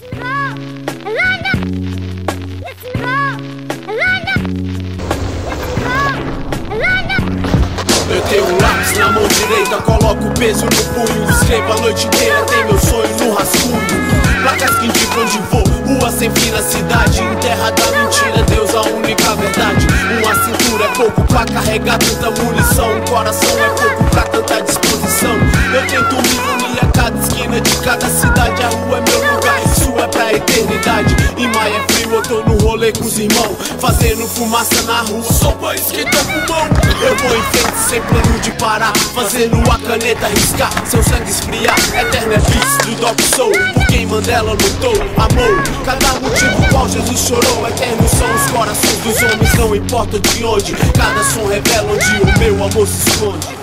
Eu tenho um lápis na mão direita, coloco o peso no punho. Escrevo a noite inteira, tem meu sonho no rascunho. Placas que indicam onde vou, rua sem fim na cidade. Em terra da mentira, Deus a única verdade. Uma cintura é pouco pra carregar tanta munição. Um coração é pouco pra tanta disposição. Eu tento me unir a cada esquina de cada cidade. Rolê com os. Fazendo fumaça na rua, só pra esquentar o pulmão. Eu vou em frente sem plano de parar. Fazendo a caneta riscar, seu sangue esfriar. Eterna é beats do Doc Soul. Por quem Mandela lutou, amou. Cada motivo qual Jesus chorou. Eternos são os corações dos homens, não importa de onde. Cada som revela onde o meu amor se esconde.